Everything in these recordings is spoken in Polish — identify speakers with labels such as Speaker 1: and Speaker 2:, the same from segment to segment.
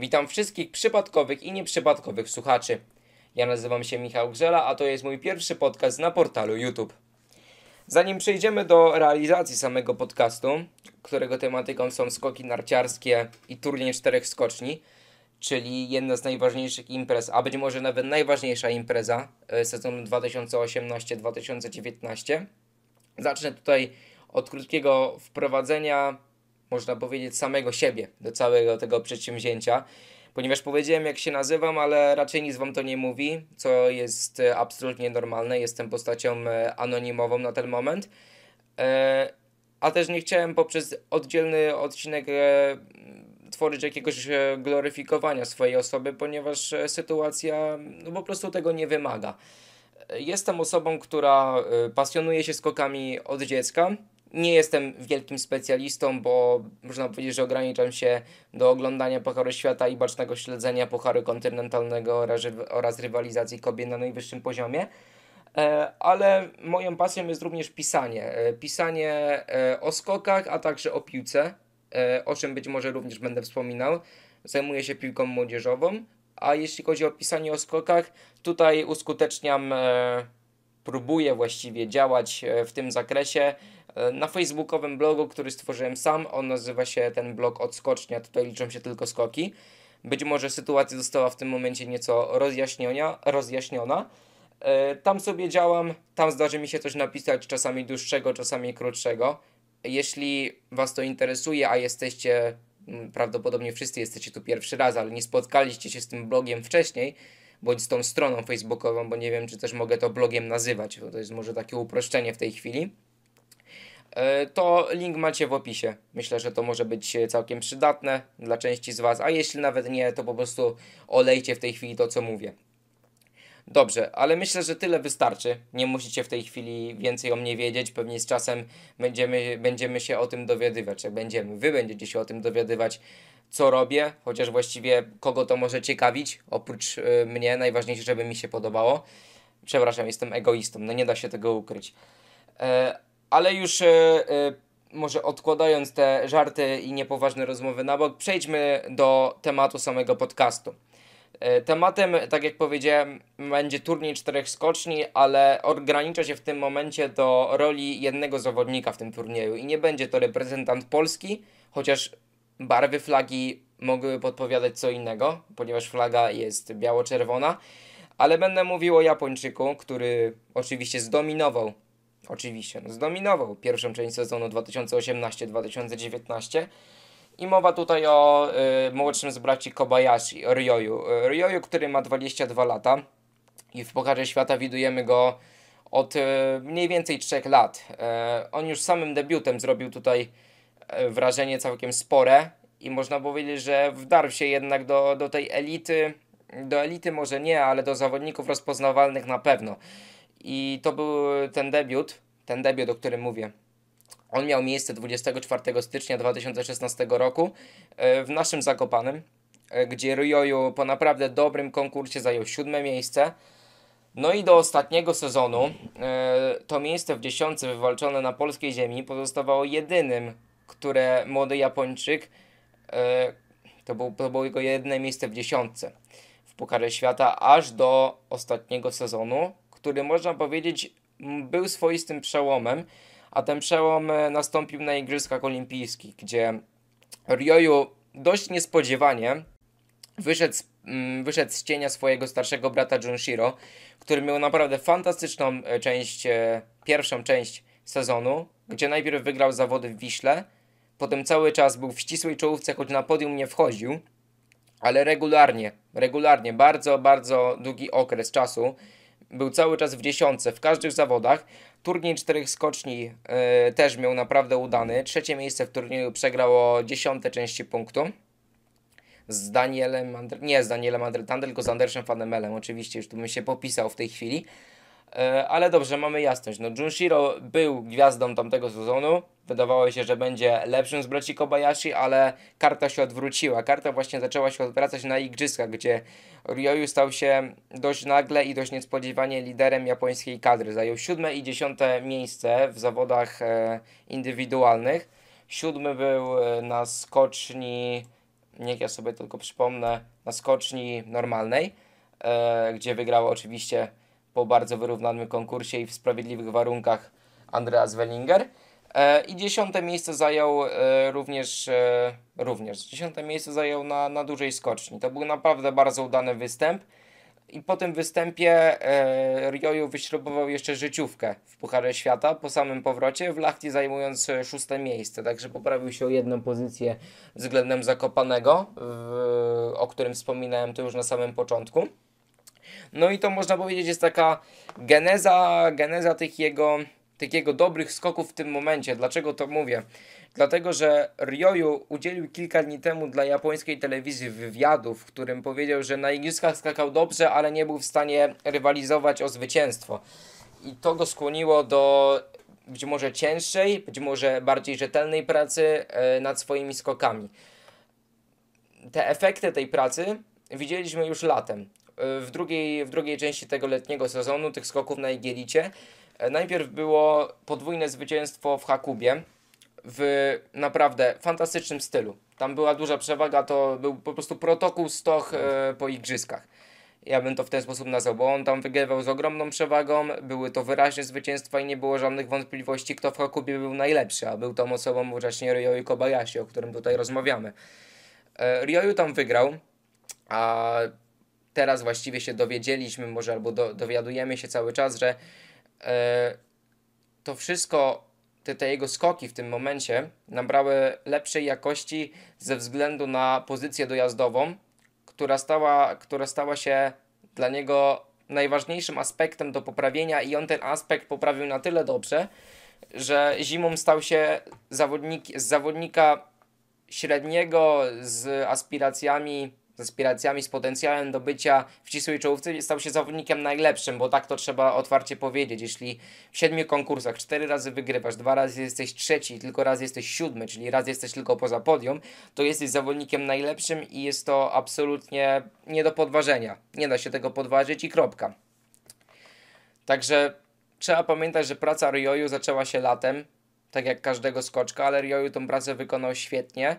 Speaker 1: Witam wszystkich przypadkowych i nieprzypadkowych słuchaczy. Ja nazywam się Michał Grzela, a to jest mój pierwszy podcast na portalu YouTube. Zanim przejdziemy do realizacji samego podcastu, którego tematyką są skoki narciarskie i turniej czterech skoczni, czyli jedna z najważniejszych imprez, a być może nawet najważniejsza impreza e, sezonu 2018-2019. Zacznę tutaj od krótkiego wprowadzenia, można powiedzieć, samego siebie do całego tego przedsięwzięcia, ponieważ powiedziałem, jak się nazywam, ale raczej nic wam to nie mówi, co jest e, absolutnie normalne. Jestem postacią e, anonimową na ten moment. E, a też nie chciałem poprzez oddzielny odcinek tworzyć jakiegoś gloryfikowania swojej osoby, ponieważ sytuacja no, po prostu tego nie wymaga. Jestem osobą, która pasjonuje się skokami od dziecka. Nie jestem wielkim specjalistą, bo można powiedzieć, że ograniczam się do oglądania Pucharu Świata i bacznego śledzenia Pucharu Kontynentalnego oraz, rywalizacji kobiet na najwyższym poziomie. E, ale moją pasją jest również pisanie. E, pisanie e, o skokach, a także o piłce, o czym być może również będę wspominał. Zajmuję się piłką młodzieżową, a jeśli chodzi o pisanie o skokach, tutaj uskuteczniam, próbuję właściwie działać w tym zakresie E, na facebookowym blogu, który stworzyłem sam. On nazywa się ten blog Odskocznia, tutaj liczą się tylko skoki. Być może sytuacja została w tym momencie nieco rozjaśniona. rozjaśniona. E, tam sobie działam, tam zdarzy mi się coś napisać, czasami dłuższego, czasami krótszego. Jeśli Was to interesuje, a jesteście, mm, prawdopodobnie wszyscy jesteście tu pierwszy raz, ale nie spotkaliście się z tym blogiem wcześniej, bądź z tą stroną facebookową, bo nie wiem, czy też mogę to blogiem nazywać, bo to jest może takie uproszczenie w tej chwili E, to link macie w opisie. Myślę, że to może być całkiem przydatne dla części z Was, a jeśli nawet nie, to po prostu olejcie w tej chwili to, co mówię. Dobrze, ale myślę, że tyle wystarczy. Nie musicie w tej chwili więcej o mnie wiedzieć. Pewnie z czasem będziemy, będziemy się o tym dowiadywać. Jak będziemy, wy będziecie się o tym dowiadywać, co robię, chociaż właściwie kogo to może ciekawić, oprócz y, mnie. Najważniejsze, żeby mi się podobało. Przepraszam, jestem egoistą, no nie da się tego ukryć. E, ale już e, e, może odkładając te żarty i niepoważne rozmowy na bok, przejdźmy do tematu samego podcastu. E, tematem, tak jak powiedziałem, będzie turniej czterech skoczni, ale ogranicza się w tym momencie do roli jednego zawodnika w tym turnieju i nie będzie to reprezentant Polski, chociaż barwy flagi mogły podpowiadać co innego, ponieważ flaga jest biało-czerwona, ale będę mówił o Japończyku, który oczywiście zdominował oczywiście no, zdominował pierwszą część sezonu 2018-2019. I mowa tutaj o y, młodszym z braci Kobayashi, Ryoyu. Ryoyu, który ma 22 lata i w Pokarze Świata widujemy go od y, mniej więcej 3 lat. Y, on już samym debiutem zrobił tutaj y, wrażenie całkiem spore i można powiedzieć, że wdarł się jednak do, do tej elity, do elity może nie, ale do zawodników rozpoznawalnych na pewno. I to był ten debiut, ten debiut, o którym mówię. On miał miejsce 24 stycznia 2016 roku e, w naszym Zakopanem, e, gdzie Ryoyu po naprawdę dobrym konkursie zajął siódme miejsce. No i do ostatniego sezonu e, to miejsce w dziesiątce wywalczone na polskiej ziemi pozostawało jedynym, które młody Japończyk to, był, to było jego jedyne miejsce w dziesiątce w Pukarze Świata aż do ostatniego sezonu, który można powiedzieć był swoistym przełomem, a ten przełom e, nastąpił na Igrzyskach Olimpijskich, gdzie Ryoyu dość niespodziewanie wyszedł z, wyszedł z cienia swojego starszego brata Junshiro, który miał naprawdę fantastyczną e, część, e, pierwszą część sezonu, gdzie najpierw wygrał zawody w Wiśle, potem cały czas był w ścisłej czołówce, choć na podium nie wchodził, ale regularnie, regularnie, bardzo, bardzo długi okres czasu był cały czas w dziesiątce w każdych zawodach. Turniej czterech skoczni yy, też miał naprawdę udany. Trzecie miejsce w turnieju przegrało dziesiąte części punktu. Z Danielem, Andr nie z Danielem Andretandem, tylko z Andersem Fanemelem. Oczywiście już tu bym się popisał w tej chwili. E, ale dobrze, mamy jasność. No, Junshiro był gwiazdą tamtego sezonu. Wydawało się, że będzie lepszym z braci Kobayashi, ale karta się odwróciła. Karta właśnie zaczęła się odwracać na igrzyskach, gdzie Ryoyu stał się dość nagle i dość niespodziewanie liderem japońskiej kadry. Zajął siódme i dziesiąte miejsce w zawodach e, indywidualnych. Siódmy był e, na skoczni niech ja sobie tylko przypomnę, na skoczni normalnej, gdzie wygrała oczywiście po bardzo wyrównanym konkursie i w sprawiedliwych warunkach Andreas Wellinger. E, I dziesiąte miejsce zajął e, również, e, również dziesiąte miejsce zajął na, na dużej skoczni. To był naprawdę bardzo udany występ. I po tym występie e, Rioju wyśrubował jeszcze życiówkę w Pucharze Świata po samym powrocie, w Lachti zajmując szóste miejsce. Także poprawił się o jedną pozycję względem Zakopanego, w, o którym wspominałem to już na samym początku. No i to można powiedzieć jest taka geneza, geneza tych jego, tych jego dobrych skoków w tym momencie. Dlaczego to mówię? Dlatego, że Ryoyu udzielił kilka dni temu dla japońskiej telewizji wywiadu, w którym powiedział, że na igrzyskach skakał dobrze, ale nie był w stanie rywalizować o zwycięstwo. I to go skłoniło do być może cięższej, być może bardziej rzetelnej pracy e, nad swoimi skokami. Te efekty tej pracy widzieliśmy już latem. W drugiej, w drugiej części tego letniego sezonu, tych skoków na Igielicie, e, najpierw było podwójne zwycięstwo w Hakubie, w naprawdę fantastycznym stylu. Tam była duża przewaga, to był po prostu protokół stoch e, po igrzyskach. Ja bym to w ten sposób nazwał, bo on tam wygrywał z ogromną przewagą, były to wyraźne zwycięstwa i nie było żadnych wątpliwości, kto w Hakubie był najlepszy, a był tą osobą właśnie Ryoyu Kobayashi, o którym tutaj rozmawiamy. E, Ryoyu tam wygrał, a teraz właściwie się dowiedzieliśmy, może albo do, dowiadujemy się cały czas, że e, to wszystko te, te jego skoki w tym momencie nabrały lepszej jakości ze względu na pozycję dojazdową, która stała, która stała się dla niego najważniejszym aspektem do poprawienia i on ten aspekt poprawił na tyle dobrze, że zimą stał się zawodnik, z zawodnika średniego z aspiracjami z aspiracjami, z potencjałem do bycia w czołówce stał się zawodnikiem najlepszym, bo tak to trzeba otwarcie powiedzieć. Jeśli w siedmiu konkursach cztery razy wygrywasz, dwa razy jesteś trzeci, tylko raz jesteś siódmy, czyli raz jesteś tylko poza podium, to jesteś zawodnikiem najlepszym i jest to absolutnie nie do podważenia. Nie da się tego podważyć i kropka. Także trzeba pamiętać, że praca Ryoyu zaczęła się latem, tak jak każdego skoczka, ale Ryoyu tą pracę wykonał świetnie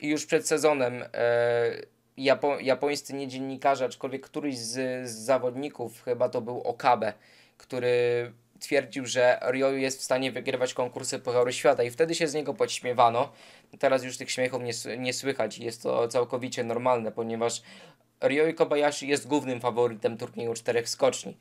Speaker 1: i już przed sezonem yy, Japo japońscy nie dziennikarze, aczkolwiek któryś z, z zawodników, chyba to był Okabe, który twierdził, że Ryoyu jest w stanie wygrywać konkursy Pucharu Świata i wtedy się z niego podśmiewano. Teraz już tych śmiechów nie, nie słychać jest to całkowicie normalne, ponieważ Ryoyu Kobayashi jest głównym faworytem turnieju czterech skoczni.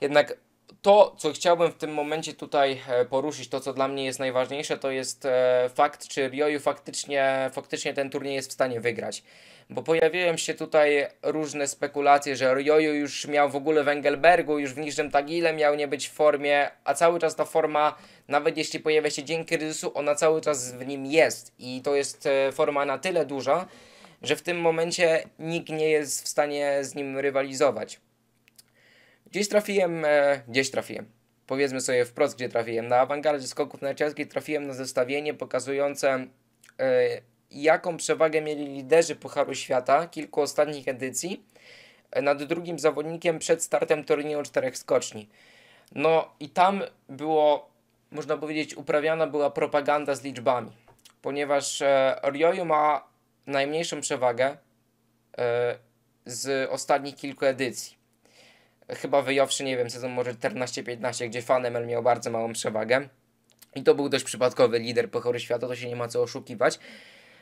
Speaker 1: Jednak to, co chciałbym w tym momencie tutaj e, poruszyć, to co dla mnie jest najważniejsze, to jest e, fakt, czy Ryoyu faktycznie, faktycznie ten turniej jest w stanie wygrać bo pojawiają się tutaj różne spekulacje, że Ryoyu już miał w ogóle w Engelbergu, już w Niżnym Tagile miał nie być w formie, a cały czas ta forma, nawet jeśli pojawia się dzień kryzysu, ona cały czas w nim jest i to jest e, forma na tyle duża, że w tym momencie nikt nie jest w stanie z nim rywalizować. Gdzieś trafiłem, e, gdzieś trafiłem, powiedzmy sobie wprost, gdzie trafiłem. Na awangardzie skoków narciarskich trafiłem na zestawienie pokazujące e, jaką przewagę mieli liderzy Pucharu Świata kilku ostatnich edycji e, nad drugim zawodnikiem przed startem turnieju czterech skoczni. No i tam było, można powiedzieć, uprawiana była propaganda z liczbami, ponieważ e, ma najmniejszą przewagę e, z ostatnich kilku edycji. Chyba wyjąwszy, nie wiem, sezon może 14-15, gdzie Fanemel miał bardzo małą przewagę. I to był dość przypadkowy lider Pucharu Świata, to się nie ma co oszukiwać.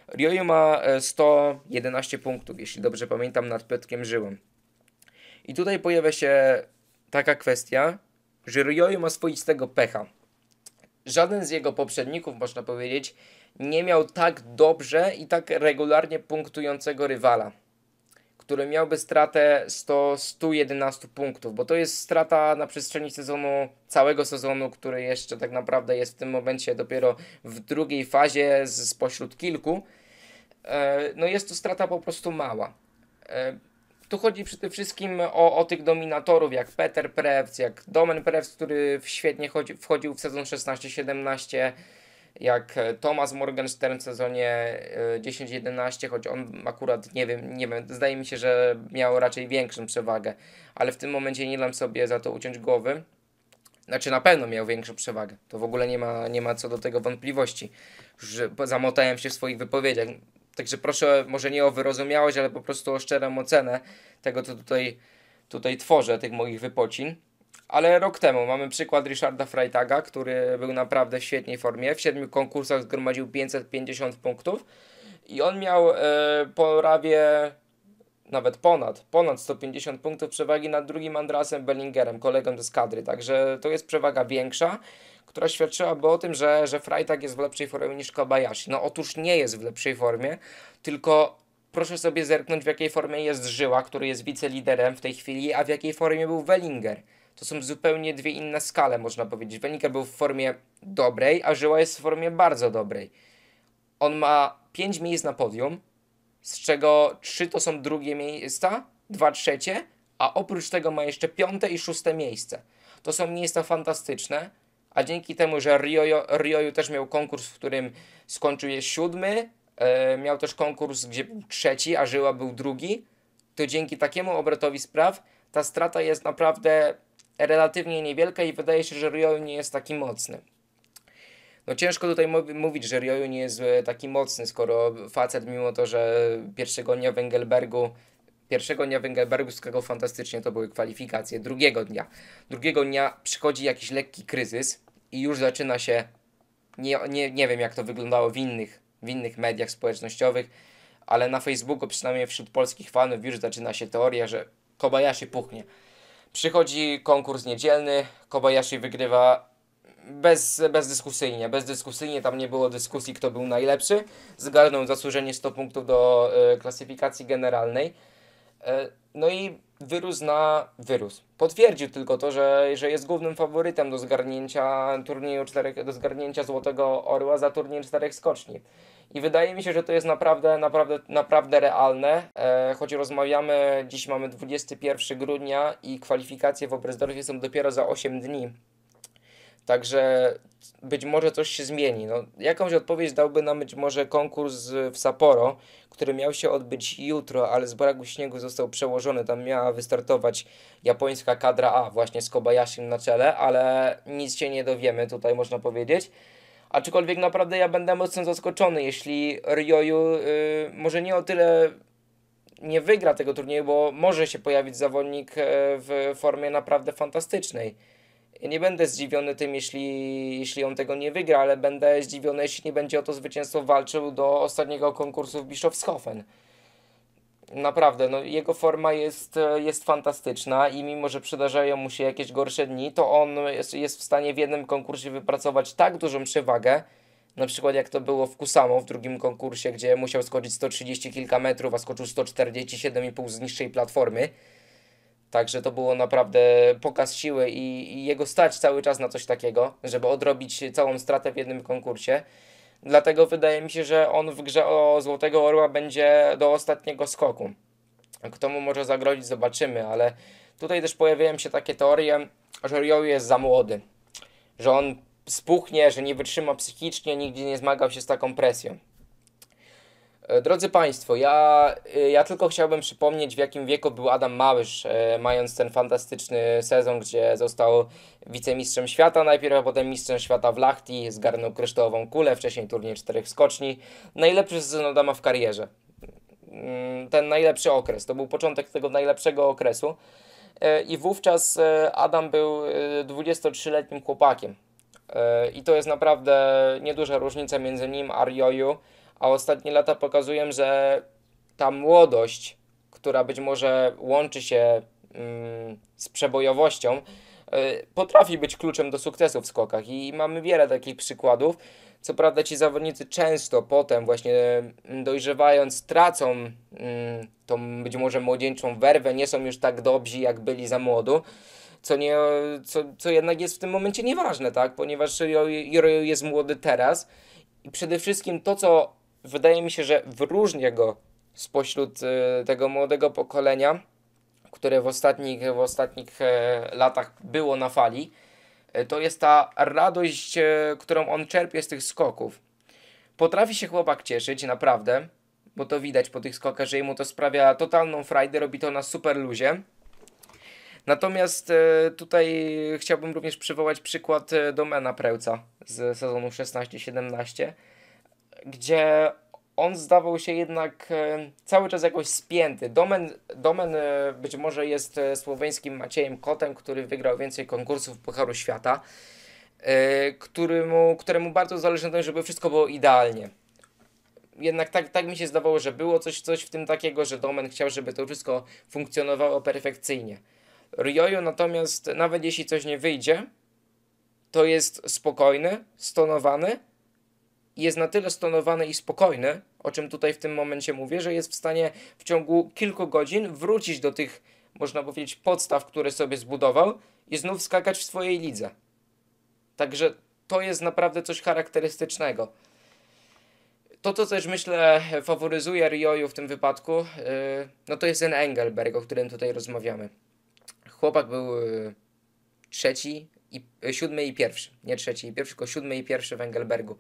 Speaker 1: Ryoyu ma 111 e, punktów, jeśli dobrze pamiętam, nad Piotrkiem Żyłem. I tutaj pojawia się taka kwestia, że Ryoyu ma swoistego pecha. Żaden z jego poprzedników, można powiedzieć, nie miał tak dobrze i tak regularnie punktującego rywala, który miałby stratę 100, 111 punktów, bo to jest strata na przestrzeni sezonu, całego sezonu, który jeszcze tak naprawdę jest w tym momencie dopiero w drugiej fazie z, spośród kilku. E, no jest to strata po prostu mała. E, tu chodzi przede wszystkim o, o tych dominatorów, jak Peter Prewc, jak Domen Prewc, który świetnie chodzi, wchodził w sezon 16-17, jak Thomas Morgenstern w sezonie 10-11, e, choć on akurat, nie wiem, nie wiem, zdaje mi się, że miał raczej większą przewagę, ale w tym momencie nie dam sobie za to uciąć głowy. Znaczy na pewno miał większą przewagę, to w ogóle nie ma, nie ma co do tego wątpliwości, że zamotałem się w swoich wypowiedziach Także proszę może nie o wyrozumiałość, ale po prostu o szczerą ocenę tego, co tutaj, tutaj tworzę, tych moich wypocin. Ale rok temu mamy przykład Richarda Freitaga, który był naprawdę w świetnej formie. W siedmiu konkursach zgromadził 550 punktów i on miał e, prawie nawet ponad, ponad 150 punktów przewagi nad drugim Andrasem Bellingerem, kolegą z kadry. Także to jest przewaga większa, która świadczyłaby o tym, że, że Freitag jest w lepszej formie niż Kobayashi. No otóż nie jest w lepszej formie, tylko proszę sobie zerknąć w jakiej formie jest Żyła, który jest wiceliderem w tej chwili, a w jakiej formie był Wellinger. To są zupełnie dwie inne skale, można powiedzieć. Wellinger był w formie dobrej, a Żyła jest w formie bardzo dobrej. On ma 5 miejsc na podium, z czego 3 to są drugie miejsca, 2 trzecie, a oprócz tego ma jeszcze piąte i szóste miejsce. To są miejsca fantastyczne, a dzięki temu, że Rioju też miał konkurs, w którym skończył je siódmy, e, miał też konkurs, gdzie był trzeci, a Żyła był drugi, to dzięki takiemu obrotowi spraw ta strata jest naprawdę relatywnie niewielka i wydaje się, że Rioju nie jest taki mocny. No ciężko tutaj mówić, że Rioju nie jest e, taki mocny, skoro facet mimo to, że pierwszego dnia w Engelbergu pierwszego dnia w Engelbergu skakał fantastycznie, to były kwalifikacje. Drugiego dnia. Drugiego dnia przychodzi jakiś lekki kryzys i już zaczyna się, nie, nie, nie wiem jak to wyglądało w innych, w innych mediach społecznościowych, ale na Facebooku, przynajmniej wśród polskich fanów, już zaczyna się teoria, że Kobayashi puchnie. Przychodzi konkurs niedzielny, Kobayashi wygrywa bez, bezdyskusyjnie. Bezdyskusyjnie tam nie było dyskusji, kto był najlepszy. Zgarnął zasłużenie 100 punktów do y, klasyfikacji generalnej. Y, no i wyrósł na wyrósł. Potwierdził tylko to, że, że jest głównym faworytem do zgarnięcia turnieju czterech, do zgarnięcia Złotego Orła za turniej czterech skoczni. I wydaje mi się, że to jest naprawdę, naprawdę, naprawdę realne. E, choć rozmawiamy, dziś mamy 21 grudnia i kwalifikacje w Oberstdorfie są dopiero za 8 dni. Także być może coś się zmieni. No, jakąś odpowiedź dałby nam być może konkurs w Sapporo, który miał się odbyć jutro, ale z braku śniegu został przełożony. Tam miała wystartować japońska kadra A, właśnie z Kobayashim na czele, ale nic się nie dowiemy, tutaj można powiedzieć. Aczkolwiek naprawdę ja będę mocno zaskoczony, jeśli Ryoyu yy, może nie o tyle nie wygra tego turnieju, bo może się pojawić zawodnik yy, w formie naprawdę fantastycznej nie będę zdziwiony tym, jeśli, jeśli on tego nie wygra, ale będę zdziwiony, jeśli nie będzie o to zwycięstwo walczył do ostatniego konkursu w Bischofshofen. Naprawdę, no, jego forma jest, jest fantastyczna i mimo, że przydarzają mu się jakieś gorsze dni, to on jest, jest w stanie w jednym konkursie wypracować tak dużą przewagę, na przykład jak to było w Kusamo w drugim konkursie, gdzie musiał skoczyć 130 kilka metrów, a skoczył 147,5 z niższej platformy, Także to było naprawdę pokaz siły i, i, jego stać cały czas na coś takiego, żeby odrobić całą stratę w jednym konkursie. Dlatego wydaje mi się, że on w grze o Złotego Orła będzie do ostatniego skoku. Kto mu może zagrozić, zobaczymy, ale tutaj też pojawiają się takie teorie, że Ryo jest za młody, że on spuchnie, że nie wytrzyma psychicznie, nigdzie nie zmagał się z taką presją. E, drodzy Państwo, ja, e, ja tylko chciałbym przypomnieć, w jakim wieku był Adam Małysz, e, mając ten fantastyczny sezon, gdzie został wicemistrzem świata najpierw, a potem mistrzem świata w Lachti, zgarnął kryształową kulę, wcześniej turniej czterech skoczni. Najlepszy sezon Adama w karierze. Mm, ten najlepszy okres, to był początek tego najlepszego okresu. I wówczas Adam był 23-letnim chłopakiem. I to jest naprawdę nieduża różnica między nim a Rioju a ostatnie lata pokazują, że ta młodość, która być może łączy się mm, z przebojowością, y, potrafi być kluczem do sukcesu w skokach i mamy wiele takich przykładów. Co prawda ci zawodnicy często potem właśnie mm, dojrzewając tracą mm, tą być może młodzieńczą werwę, nie są już tak dobrzy jak byli za młodu, co, nie, co, co jednak jest w tym momencie nieważne, tak? ponieważ Joro jest młody teraz i przede wszystkim to, co wydaje mi się, że wyróżnia go spośród y, tego młodego pokolenia, które w ostatnich, w ostatnich e, latach było na fali, e, to jest ta radość, e, którą on czerpie z tych skoków. Potrafi się chłopak cieszyć, naprawdę, bo to widać po tych skokach, że mu to sprawia totalną frajdę, robi to na super luzie. Natomiast tutaj chciałbym również przywołać przykład Domena Prełca z sezonu 16-17, gdzie on zdawał się jednak e, cały czas jakoś spięty. Domen, Domen e, być może jest e, słoweńskim Maciejem Kotem, który wygrał więcej konkursów Pucharu Świata, któremu, któremu bardzo zależy na tym, żeby wszystko było idealnie. Jednak tak, tak mi się zdawało, że było coś, coś w tym takiego, że Domen chciał, żeby to wszystko funkcjonowało perfekcyjnie. Ryoyo natomiast, nawet jeśli coś nie wyjdzie, to jest spokojny, stonowany, jest na tyle stonowany i spokojny, o czym tutaj w tym momencie mówię, że jest w stanie w ciągu kilku godzin wrócić do tych, można powiedzieć, podstaw, które sobie zbudował i znów skakać w swojej lidze. Także to jest naprawdę coś charakterystycznego. To, co też myślę faworyzuje Rioju w tym wypadku, yy, no to jest ten Engelberg, o którym tutaj rozmawiamy. Chłopak był yy, trzeci, i, yy, siódmy i pierwszy. Nie trzeci i pierwszy, tylko siódmy i pierwszy w Engelbergu.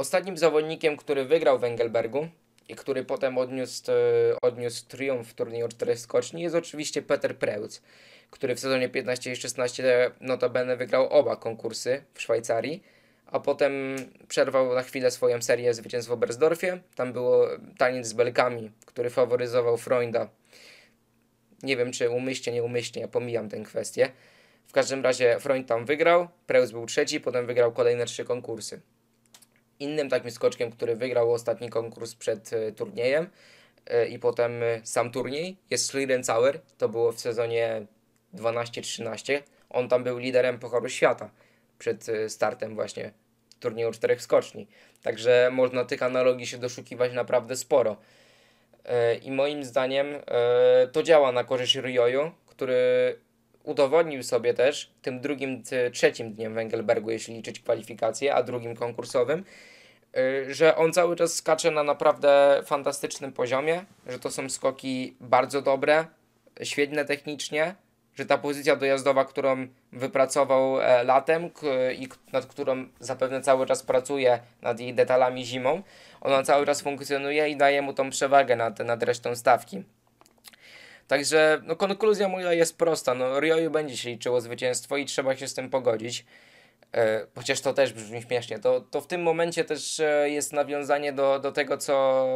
Speaker 1: Ostatnim zawodnikiem, który wygrał w Engelbergu i który potem odniósł, e, odniósł triumf w turnieju czterech skoczni jest oczywiście Peter Preutz, który w sezonie 15 i 16 notabene wygrał oba konkursy w Szwajcarii, a potem przerwał na chwilę swoją serię zwycięstw w Oberstdorfie. Tam było taniec z belkami, który faworyzował Freunda. Nie wiem, czy umyślnie, nie umyślnie, ja pomijam tę kwestię. W każdym razie Freund tam wygrał, Preutz był trzeci, potem wygrał kolejne trzy konkursy. Innym takim skoczkiem, który wygrał ostatni konkurs przed e, turniejem e, i potem e, sam turniej jest Schlierencauer. To było w sezonie 12-13. On tam był liderem Pucharu Świata przed startem właśnie turnieju czterech skoczni. Także można tych analogii się doszukiwać naprawdę sporo. I moim zdaniem to działa na korzyść Ryoju, który udowodnił sobie też tym drugim, trzecim dniem w Engelbergu, jeśli liczyć kwalifikacje, a drugim konkursowym, y, że on cały czas skacze na naprawdę fantastycznym poziomie, że to są skoki bardzo dobre, świetne technicznie, że ta pozycja dojazdowa, którą wypracował e, latem i nad którą zapewne cały czas pracuje nad jej detalami zimą, ona cały czas funkcjonuje i daje mu tą przewagę nad, nad resztą stawki. Także no, konkluzja moja jest prosta. No, Ryoyu będzie się liczyło zwycięstwo i trzeba się z tym pogodzić. E, chociaż to też brzmi śmiesznie. To, to w tym momencie też e, jest nawiązanie do, do tego, co,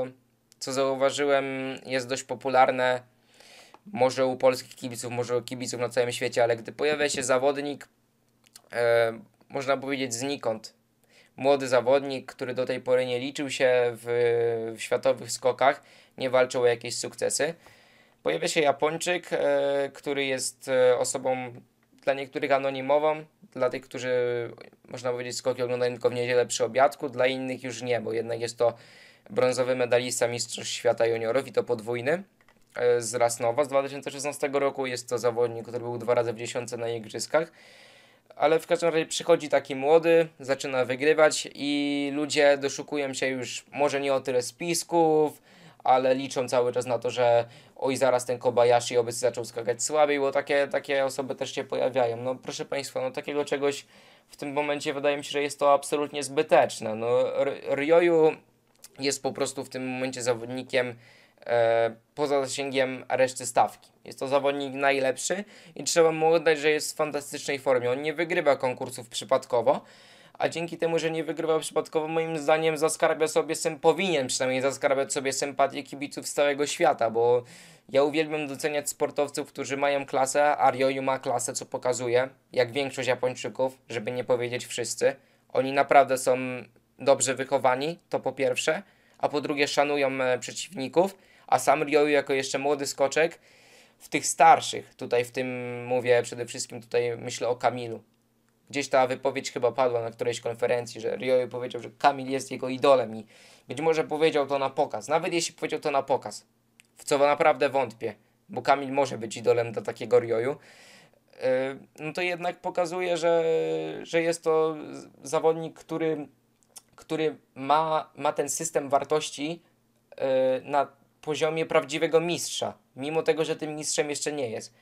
Speaker 1: co zauważyłem, jest dość popularne. Może u polskich kibiców, może u kibiców na całym świecie, ale gdy pojawia się zawodnik, e, można powiedzieć znikąd, młody zawodnik, który do tej pory nie liczył się w, w światowych skokach, nie walczył o jakieś sukcesy Pojawia się Japończyk, e, który jest e, osobą dla niektórych anonimową, dla tych, którzy można powiedzieć skoki oglądają tylko w niedzielę przy obiadku, dla innych już nie, bo jednak jest to brązowy medalista Mistrzostw Świata Juniorów i to podwójny e, z Rasnowa z 2016 roku. Jest to zawodnik, który był dwa razy w dziesiątce na igrzyskach. Ale w każdym razie przychodzi taki młody, zaczyna wygrywać i ludzie doszukują się już może nie o tyle spisków, ale liczą cały czas na to, że oj zaraz ten Kobayashi obyś zaczął skakać słabiej, bo takie, takie osoby też się pojawiają. No proszę Państwa, no takiego czegoś w tym momencie wydaje mi się, że jest to absolutnie zbyteczne. No Ryoyu jest po prostu w tym momencie zawodnikiem e, poza zasięgiem reszty stawki. Jest to zawodnik najlepszy i trzeba mu oddać, że jest w fantastycznej formie. On nie wygrywa konkursów przypadkowo, a dzięki temu, że nie wygrywał przypadkowo, moim zdaniem zaskarbia sobie, sym, powinien przynajmniej zaskarbiać sobie sympatię kibiców z całego świata, bo ja uwielbiam doceniać sportowców, którzy mają klasę, a Ryoyu ma klasę, co pokazuje, jak większość Japończyków, żeby nie powiedzieć wszyscy. Oni naprawdę są dobrze wychowani, to po pierwsze, a po drugie szanują e, przeciwników, a sam Ryoyu jako jeszcze młody skoczek, w tych starszych, tutaj w tym mówię przede wszystkim, tutaj myślę o Kamilu, Gdzieś ta wypowiedź chyba padła na którejś konferencji, że Ryoyu powiedział, że Kamil jest jego idolem i być może powiedział to na pokaz. Nawet jeśli powiedział to na pokaz, w co naprawdę wątpię, bo Kamil może być idolem dla takiego Ryoyu, e, no to jednak pokazuje, że, że jest to zawodnik, który, który ma, ma ten system wartości e, na poziomie prawdziwego mistrza, mimo tego, że tym mistrzem jeszcze nie jest.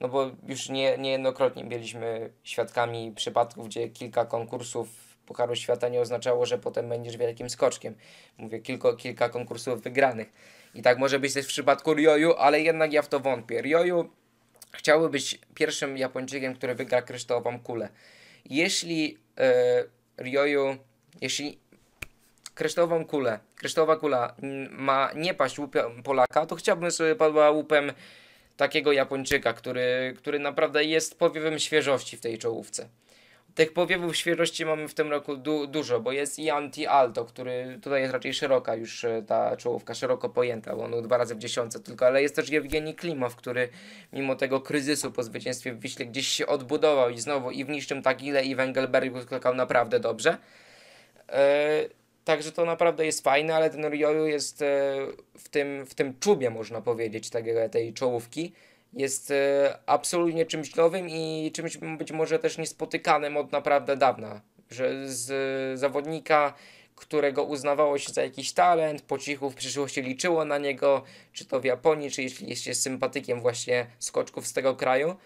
Speaker 1: No bo już nie, niejednokrotnie byliśmy świadkami przypadków, gdzie kilka konkursów Pucharu Świata nie oznaczało, że potem będziesz wielkim skoczkiem. Mówię, kilko, kilka konkursów wygranych. I tak może być też w przypadku Ryoyu, ale jednak ja w to wątpię. Ryoyu chciałby być pierwszym Japończykiem, który wygra kryształową kulę. Jeśli e, Ryoyu, jeśli kryształową kulę, kryształowa kula ma nie paść łupem Polaka, to chciałbym, żeby padła łupem takiego Japończyka, który, który naprawdę jest powiewem świeżości w tej czołówce. Tych powiewów świeżości mamy w tym roku du dużo, bo jest i Anti-Alto, który tutaj jest raczej szeroka już e, ta czołówka, szeroko pojęta, bo on dwa razy w dziesiątce tylko, ale jest też Jewgeni Klimow, który mimo tego kryzysu po zwycięstwie w Wiśle gdzieś się odbudował i znowu i w niższym Tagile i w Engelbergu skakał naprawdę dobrze. E, także to naprawdę jest fajne, ale ten Ryoyu jest e, w, tym, w tym czubie, można powiedzieć, tego, tej czołówki jest e, absolutnie czymś nowym i czymś być może też niespotykanym od naprawdę dawna. Że z zawodnika, którego uznawało się za jakiś talent, po cichu w przyszłości liczyło na niego, czy to w Japonii, czy jeśli jest sympatykiem właśnie skoczków z tego kraju,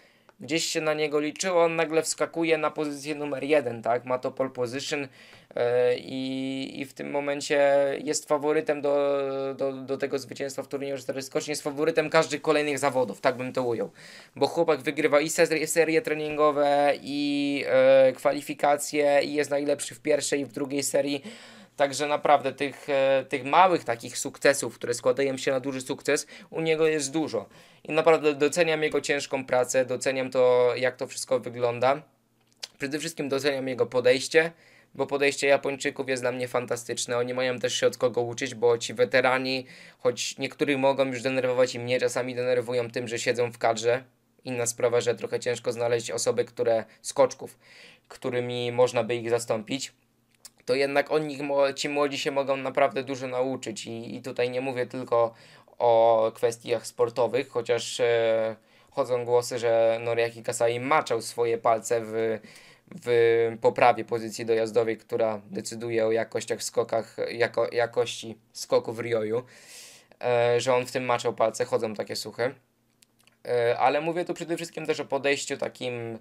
Speaker 1: gdzieś się na niego liczyło, on nagle wskakuje na pozycję numer jeden, tak? Ma to pole position yy, i, i w tym momencie jest faworytem do, do, do tego zwycięstwa w turnieju 4 skoczni, jest faworytem każdych kolejnych zawodów, tak bym to ujął. Bo chłopak wygrywa i serie, treningowe, i yy, kwalifikacje, i jest najlepszy w pierwszej i w drugiej serii. Także naprawdę tych, e, tych małych takich sukcesów, które składają się na duży sukces, u niego jest dużo. I naprawdę doceniam jego ciężką pracę, doceniam to, jak to wszystko wygląda. Przede wszystkim doceniam jego podejście, bo podejście Japończyków jest dla mnie fantastyczne. Oni mają też się od kogo uczyć, bo ci weterani, choć niektórych mogą już denerwować i mnie czasami denerwują tym, że siedzą w kadrze. Inna sprawa, że trochę ciężko znaleźć osoby, które skoczków, którymi można by ich zastąpić to jednak oni, ci młodzi się mogą naprawdę dużo nauczyć i, i tutaj nie mówię tylko o kwestiach sportowych, chociaż e, chodzą głosy, że Noriaki Kasai maczał swoje palce w, w poprawie pozycji dojazdowej, która decyduje o jakościach skokach, jako, jakości skoków w Rioju, e, że on w tym maczał palce, chodzą takie suche. E, ale mówię tu przede wszystkim też o podejściu takim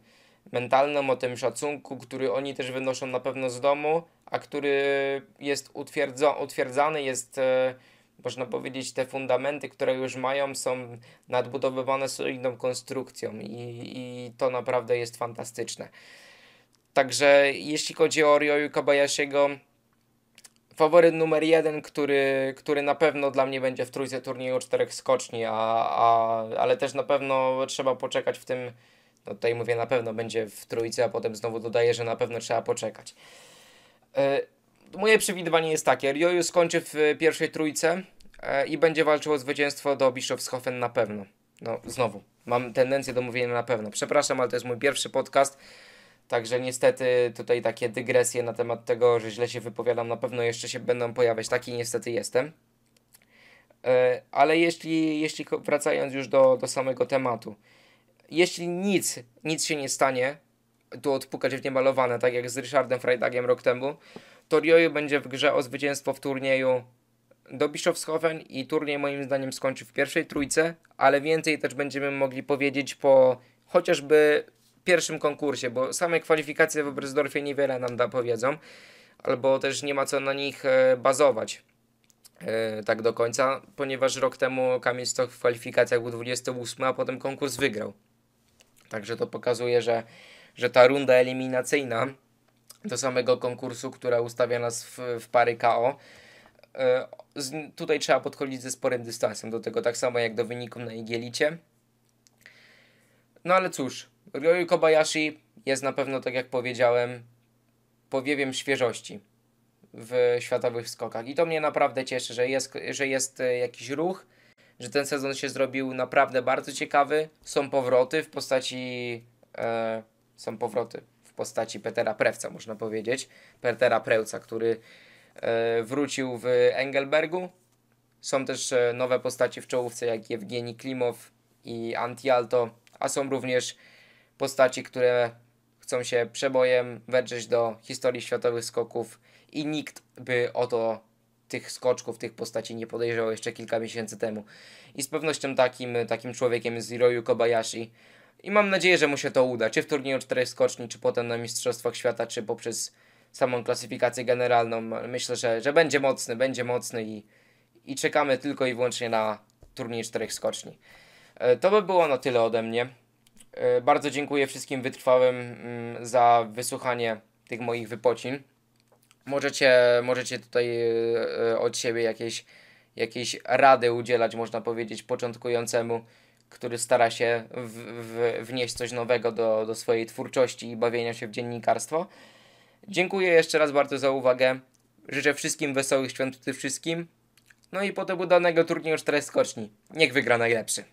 Speaker 1: mentalnym, o tym szacunku, który oni też wynoszą na pewno z domu, a który jest utwierdzo, utwierdzany, jest e, można powiedzieć, te fundamenty, które już mają, są nadbudowywane solidną konstrukcją i, i to naprawdę jest fantastyczne. Także jeśli chodzi o Ryoyu Kobayashiego, faworyt numer jeden, który, który na pewno dla mnie będzie w trójce turnieju czterech skoczni, a, a, ale też na pewno trzeba poczekać w tym, no tutaj mówię na pewno będzie w trójce, a potem znowu dodaję, że na pewno trzeba poczekać. E, moje przewidywanie jest takie, Ryoyu skończy w pierwszej trójce e, i będzie walczył o zwycięstwo do Bischofshofen na pewno. No znowu, mam tendencję do mówienia na pewno. Przepraszam, ale to jest mój pierwszy podcast. Także niestety tutaj takie dygresje na temat tego, że źle się wypowiadam, na pewno jeszcze się będą pojawiać. Taki niestety jestem. E, ale jeśli, jeśli wracając już do, do samego tematu, jeśli nic, nic się nie stanie, tu odpukać w niemalowane, tak jak z Richardem Freitagiem rok temu, to Rioju będzie w grze o zwycięstwo w turnieju do Bischofshofen i turniej moim zdaniem skończy w pierwszej trójce, ale więcej też będziemy mogli powiedzieć po chociażby pierwszym konkursie, bo same kwalifikacje w Oberstdorfie niewiele nam da powiedzą, albo też nie ma co na nich e, bazować e, tak do końca, ponieważ rok temu Kamil Stoch w kwalifikacjach był 28, a potem konkurs wygrał. Także to pokazuje, że, że ta runda eliminacyjna do samego konkursu, która ustawia nas w, w pary KO, e, tutaj trzeba podchodzić ze sporym dystansem do tego, tak samo jak do wyniku na Igielicie. No ale cóż, Ryoyu Kobayashi jest na pewno, tak jak powiedziałem, powiewiem świeżości w światowych skokach. I to mnie naprawdę cieszy, że jest, że jest e, jakiś ruch, że ten sezon się zrobił naprawdę bardzo ciekawy. Są powroty w postaci. E, są powroty w postaci Petera Prewca, można powiedzieć. Petera Prewca, który e, wrócił w Engelbergu. Są też e, nowe postaci w czołówce, jak Jewgeni Klimow i Antialto, a są również postaci, które chcą się przebojem wedrzeć do historii światowych skoków i nikt by o to tych skoczków, tych postaci nie podejrzewał jeszcze kilka miesięcy temu. I z pewnością takim, takim człowiekiem jest Hiroyu Kobayashi. I mam nadzieję, że mu się to uda, czy w turnieju czterech skoczni, czy potem na Mistrzostwach Świata, czy poprzez samą klasyfikację generalną. Myślę, że, że będzie mocny, będzie mocny i, i czekamy tylko i wyłącznie na turniej czterech skoczni. E, to by było na tyle ode mnie. E, bardzo dziękuję wszystkim wytrwałym mm, za wysłuchanie tych moich wypocin możecie, możecie tutaj e, od siebie jakieś, jakieś rady udzielać, można powiedzieć, początkującemu, który stara się w, w, wnieść coś nowego do, do swojej twórczości i bawienia się w dziennikarstwo. Dziękuję jeszcze raz bardzo za uwagę. Życzę wszystkim wesołych świąt przede wszystkim. No i potem udanego turnieju 4 skoczni. Niech wygra najlepszy.